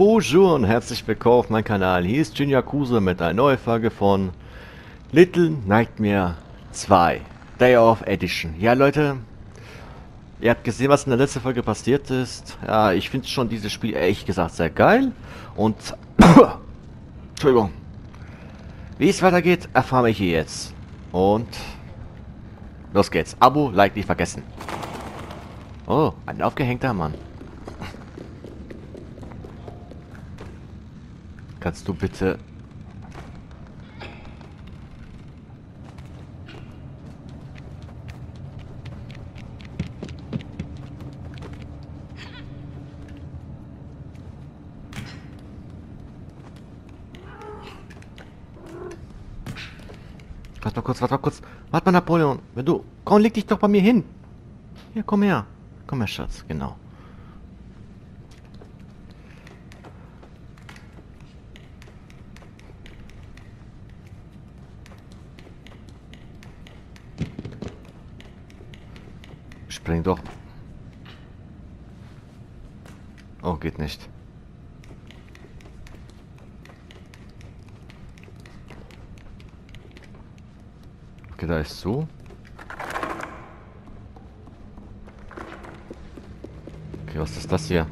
Bonjour und herzlich willkommen auf meinem Kanal. Hier ist Jin Yakuza mit einer neuen Folge von Little Nightmare 2 Day of Edition. Ja Leute, ihr habt gesehen, was in der letzten Folge passiert ist. Ja, ich finde schon dieses Spiel ehrlich gesagt sehr geil. Und, Entschuldigung, wie es weitergeht, erfahren wir hier jetzt. Und, los geht's. Abo, Like nicht vergessen. Oh, ein aufgehängter Mann. Kannst du bitte... Warte mal kurz, warte mal kurz. Warte mal, Napoleon. Wenn du... Komm, leg dich doch bei mir hin. Hier, komm her. Komm her, Schatz. Genau. Spring doch. Oh, geht nicht. Okay, da ist so. Okay, was ist das hier?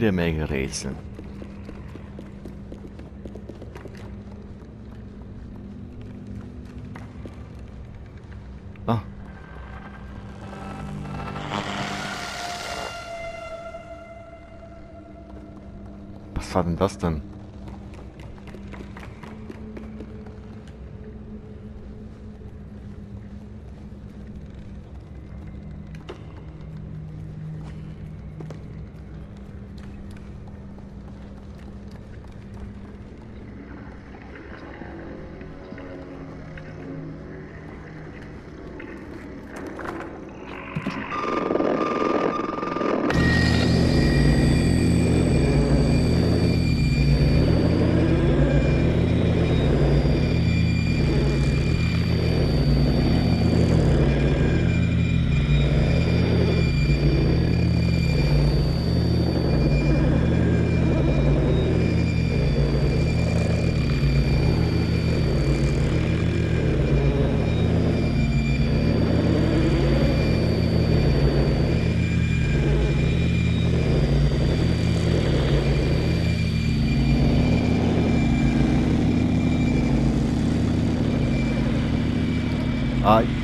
Jede Menge Rätsel. Ah. Was war denn das denn?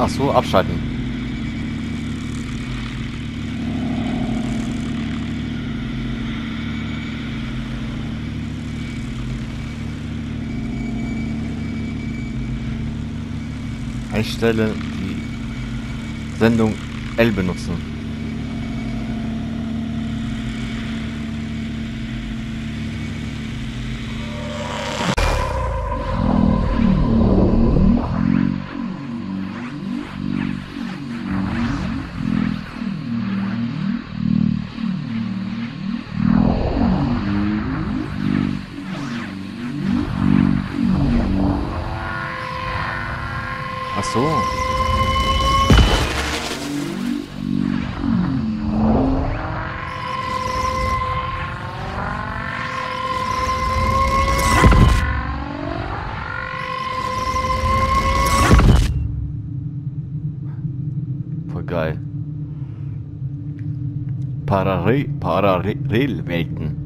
Ach so, abschalten. Einstelle die Sendung L benutzen. Parallelwelten. Oh,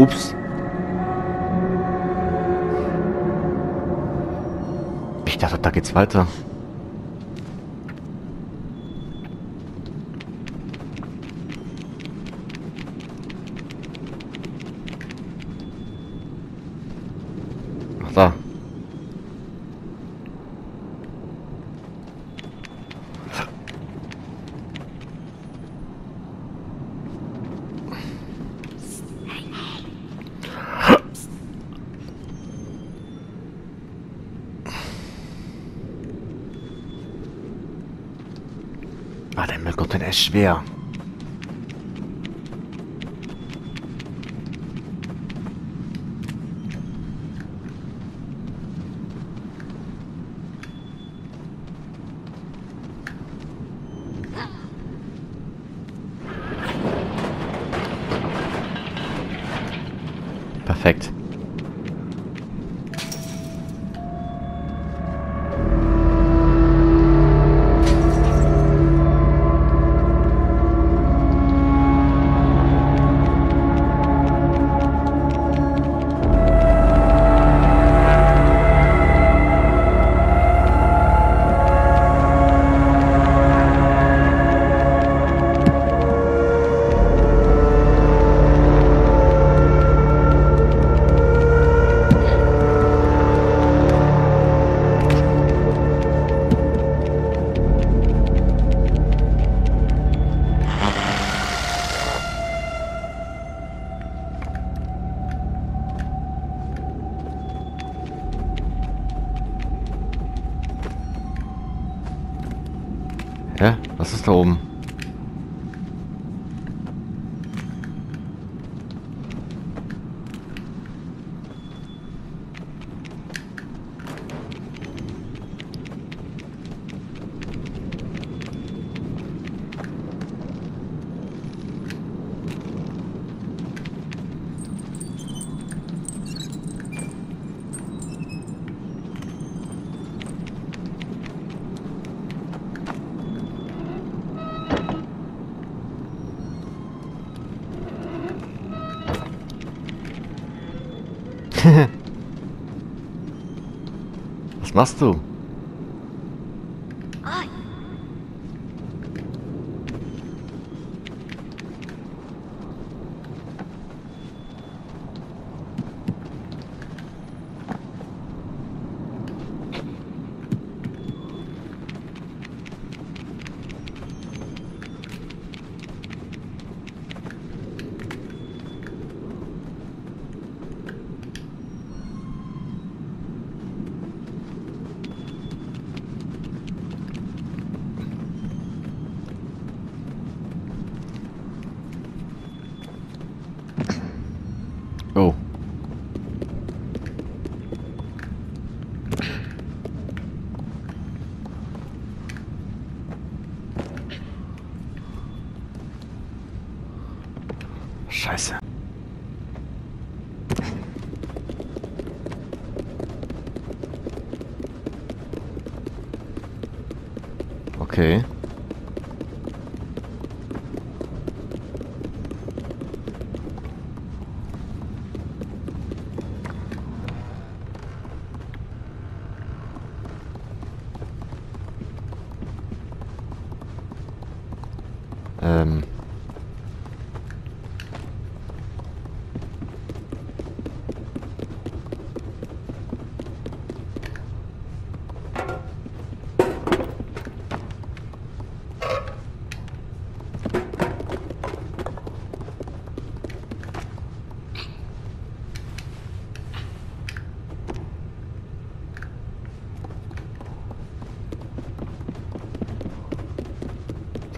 ups. Ich dachte, da geht's weiter. Ach da. Ah, der Müll kommt dann echt schwer. Was machst du?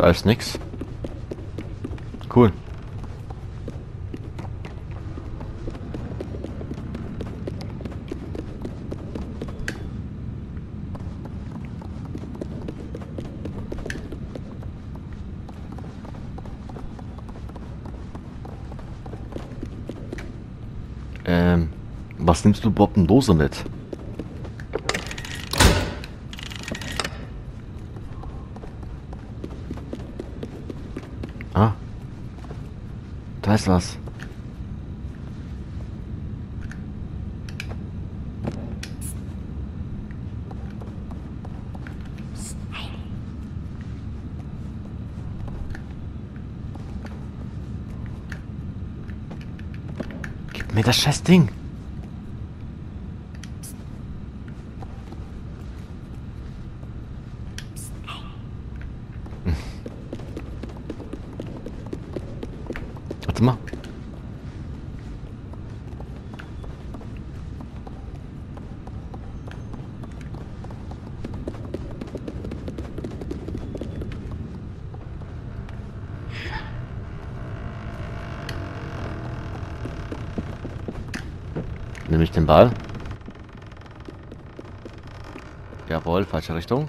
Da ist nix. Cool. Ähm, was nimmst du in Dose mit? Ah. Ist was. Gib mir das scheiß Ding. Warte mal. Nehme ich den Ball? Jawohl, falsche Richtung.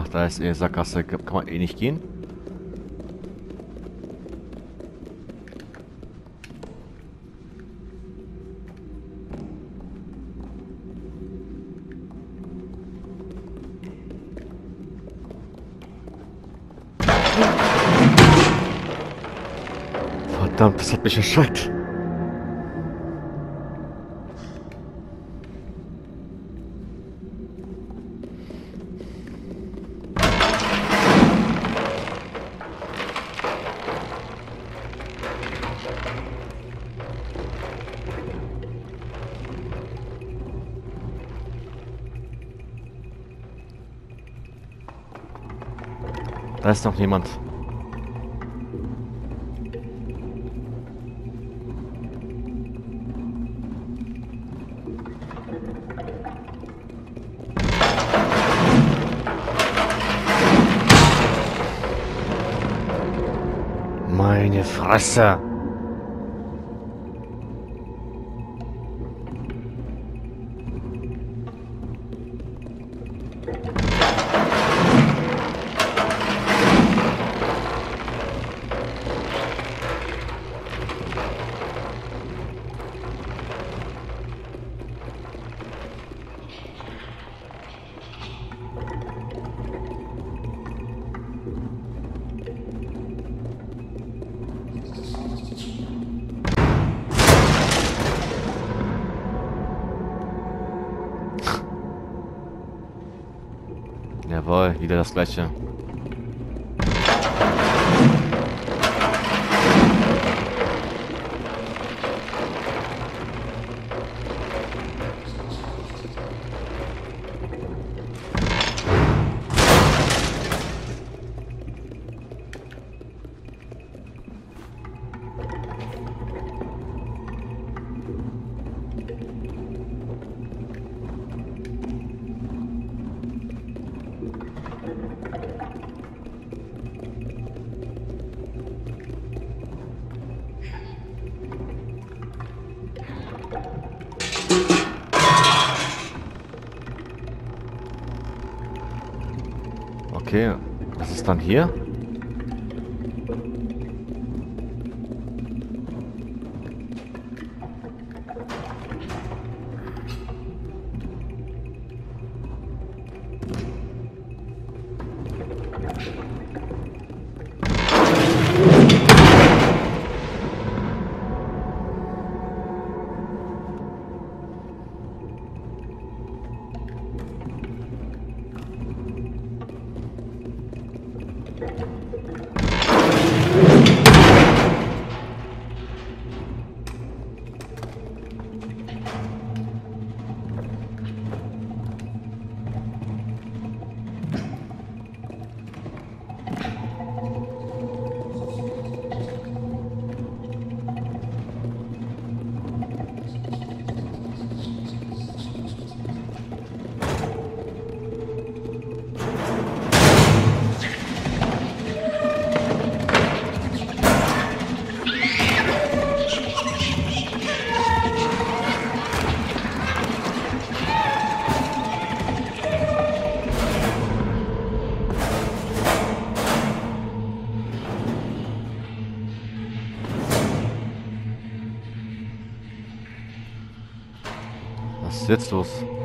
Ah, da ist eh Sackgasse. Kann man eh nicht gehen? Verdammt, das hat mich erschreckt. Ist noch jemand. Meine Fresse. все. Was jetzt?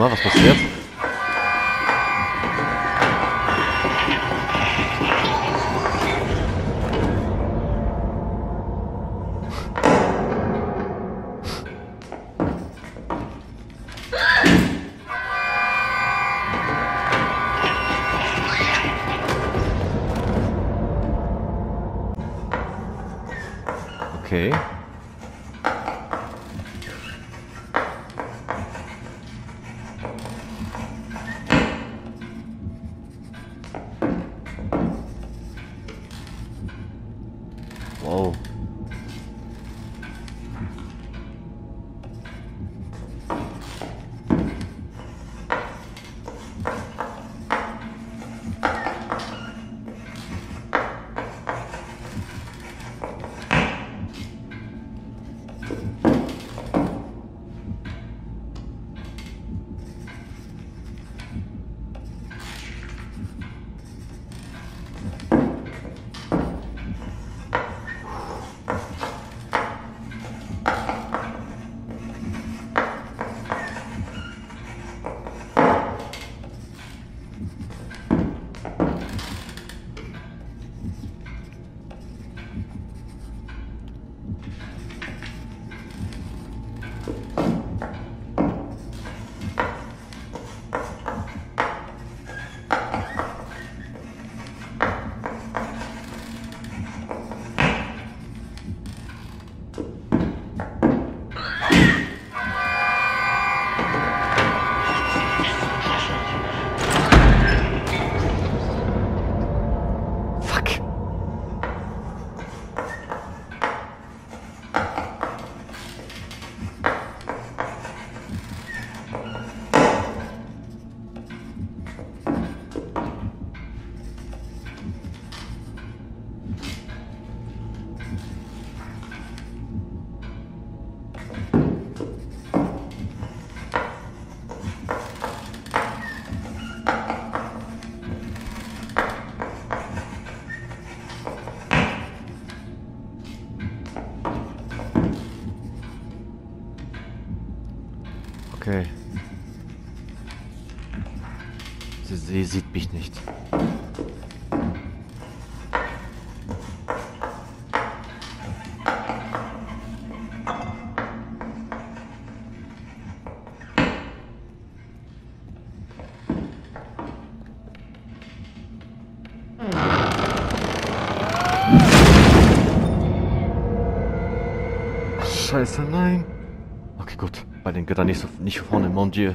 Mal, was passiert? Sieht mich nicht. Scheiße, nein. Okay, gut. Bei den Göttern nicht, so, nicht vorne, mon Dieu.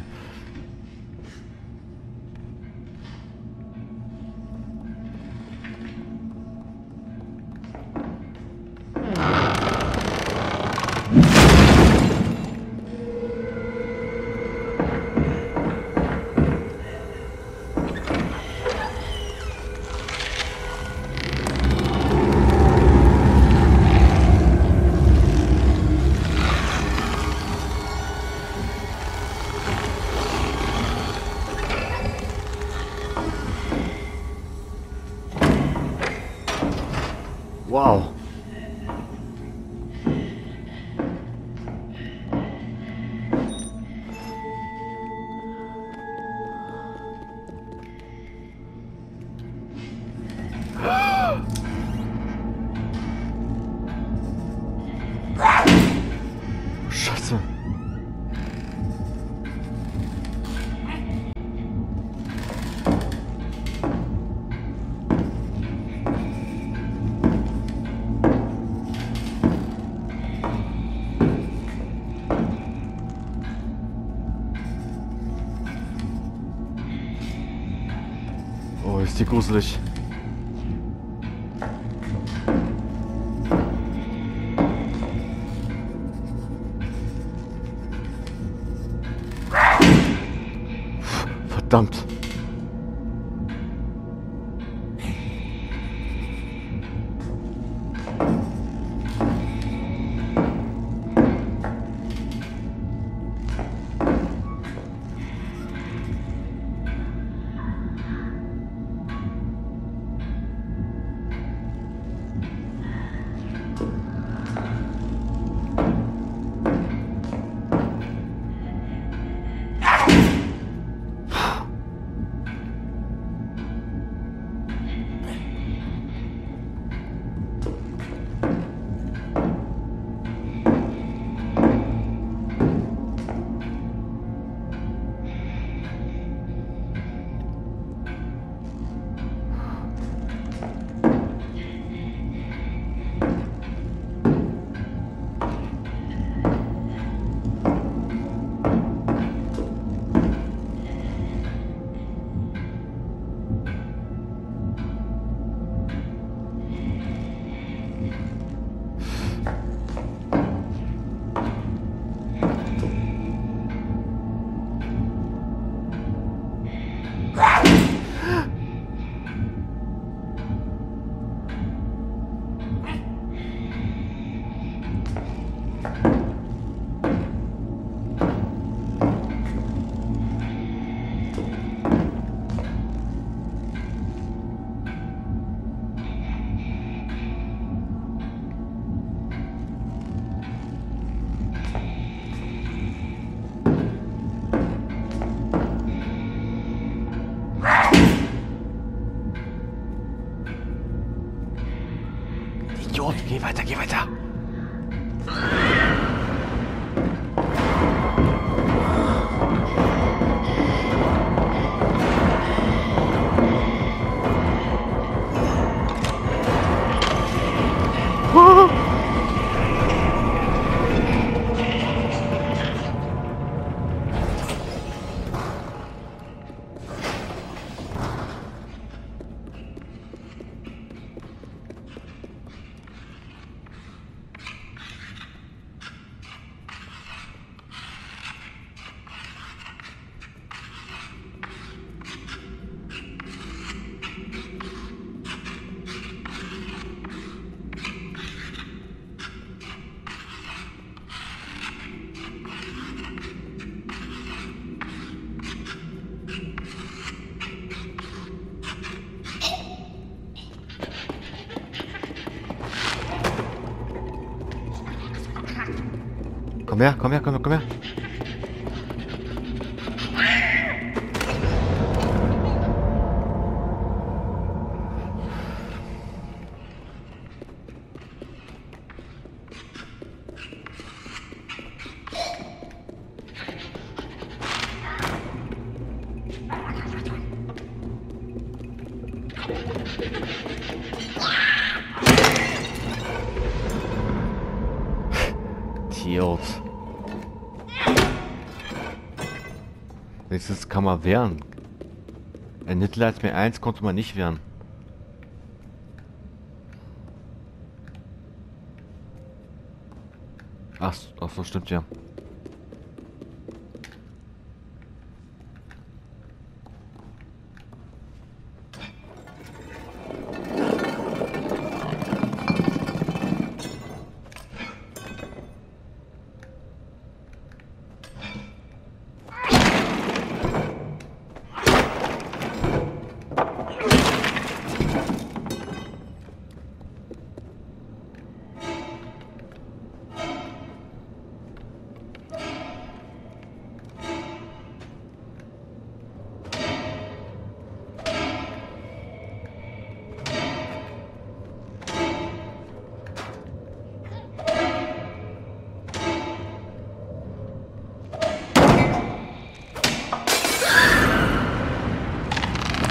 Gruselig. Komm her, komm her, komm her, komm her. Kann man wehren. Ein Little als mir 1 konnte man nicht wehren. Ach, ach so, stimmt ja.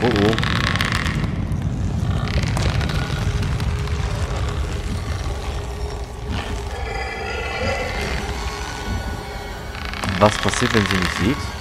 Oh oh. Was passiert, wenn sie mich sieht?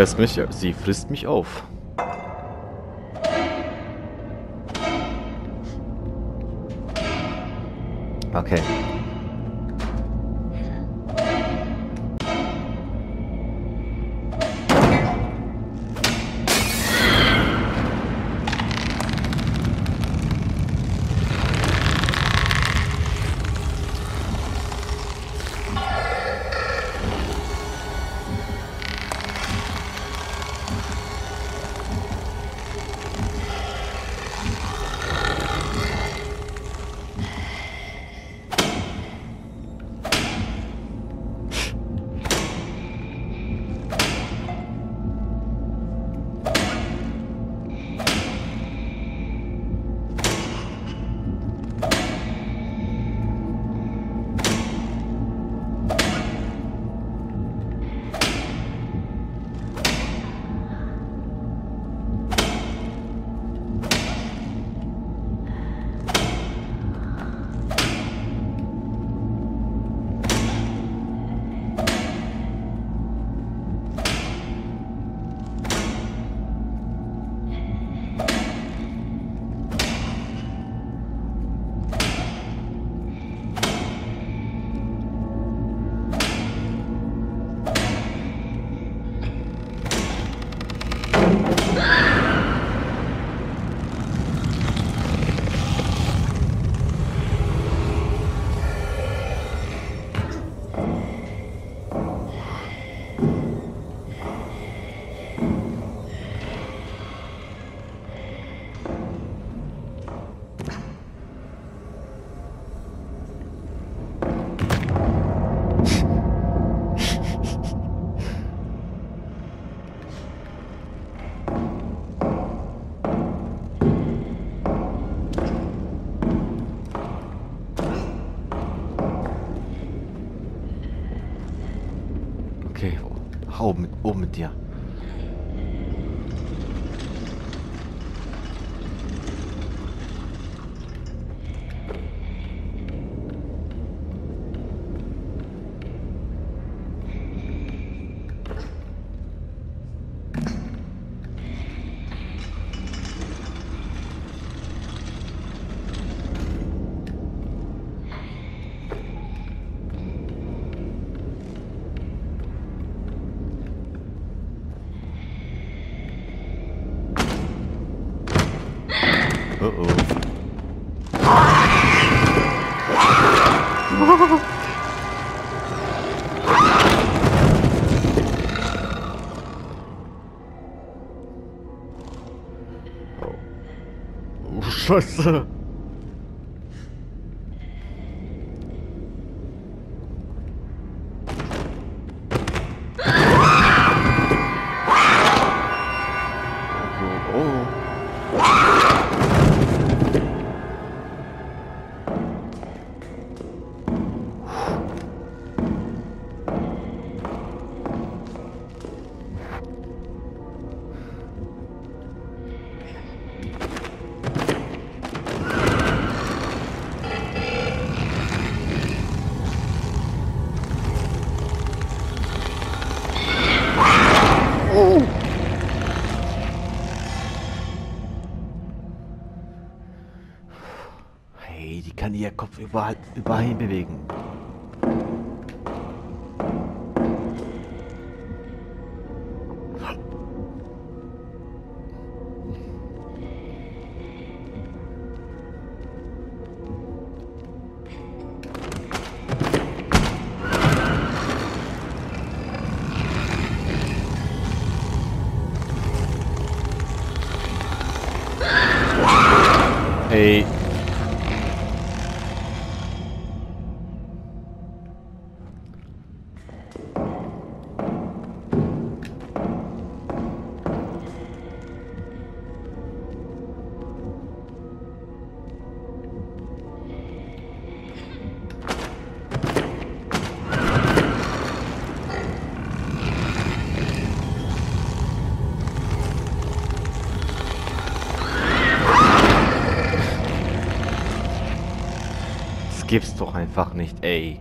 Frisst mich, sie frisst mich auf. Okay. 没听。Oh, Scheiße. Ihr Kopf überall, überall hin bewegen. Gibt's doch einfach nicht, ey.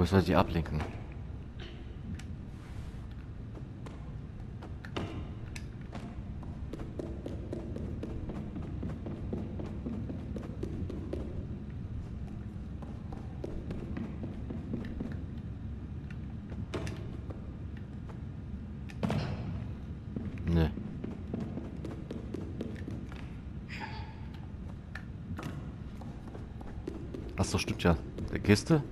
Glaube, ich soll sie ablenken. Achso, stimmt ja. Der Kiste?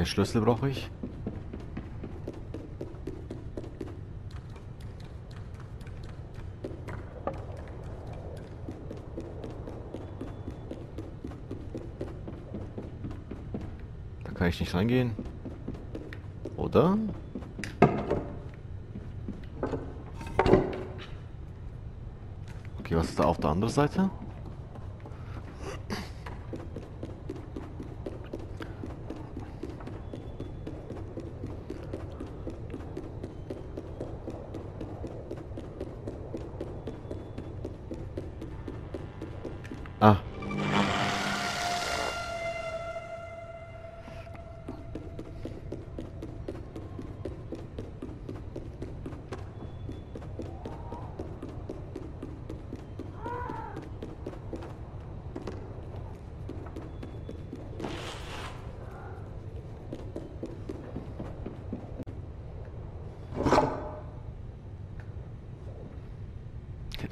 Okay, Schlüssel brauche ich. Da kann ich nicht reingehen. Oder? Okay, was ist da auf der anderen Seite? Ah.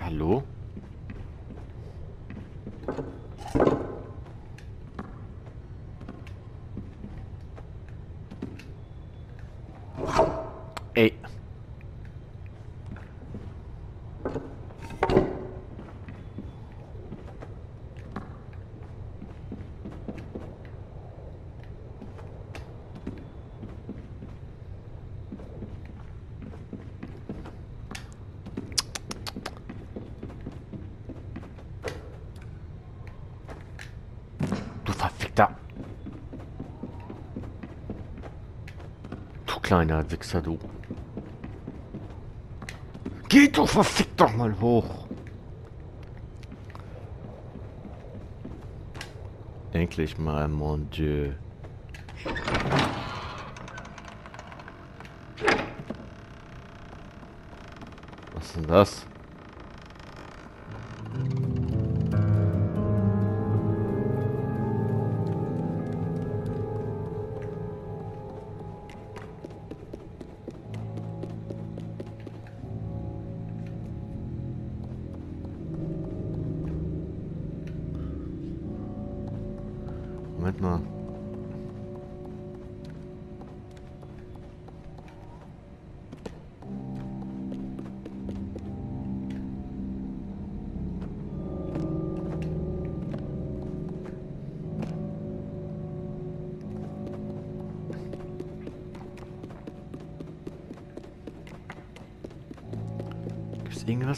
Hallo? Ey. Du verfickter. Du kleiner Wichser, du. Geh doch verfickt doch mal hoch. Endlich mal, mon Dieu. Was ist denn das?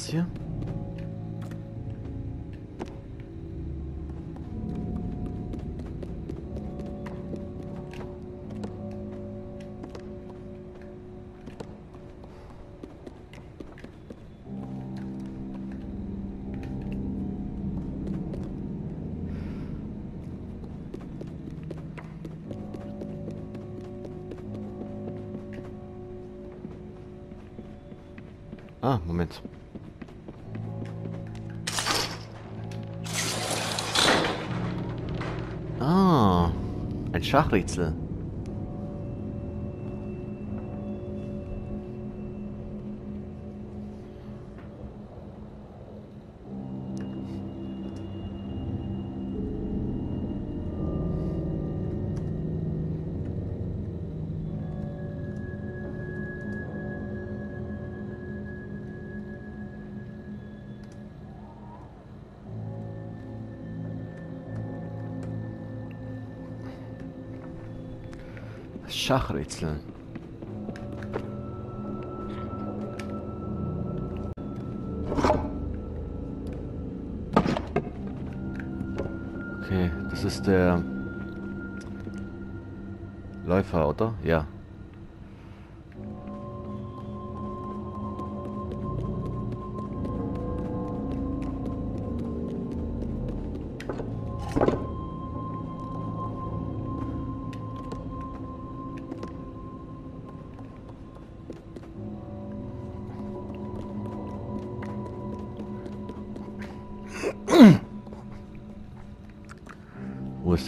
Gibt's irgendwas hier? Ah, Moment. Schachrätsel. Schachrätsel. Okay, das ist der Läufer, oder? Ja.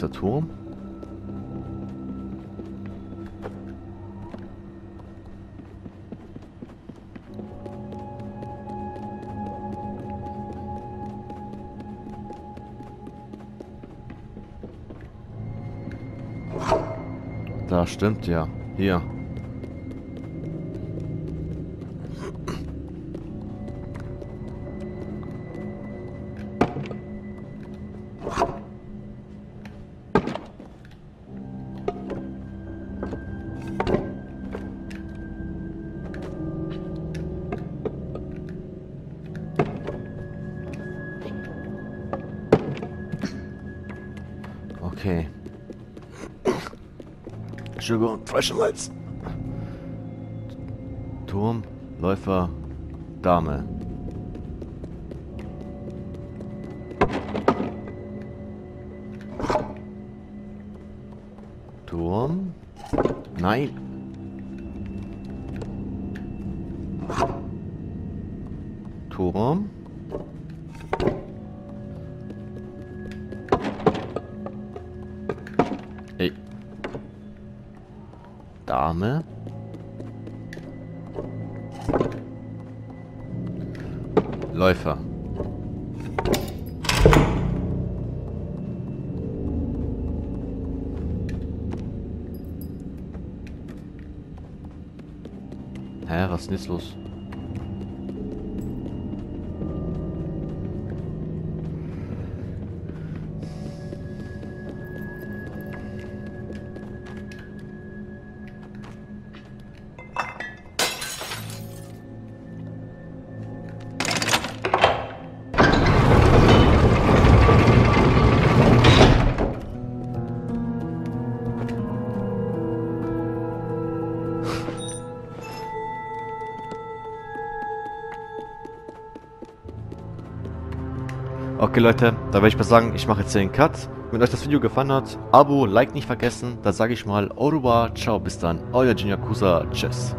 Der Turm? Da stimmt ja. Hier. Entschuldigung, falscher Hals. Turm, Läufer, Dame. Turm. Nein. Turm. Dame. Läufer. Hä, was ist denn jetzt los? Okay Leute, da würde ich mal sagen, ich mache jetzt den Cut. Wenn euch das Video gefallen hat, Abo, Like nicht vergessen. Da sage ich mal, revoir, ciao, bis dann, euer Jin tschüss.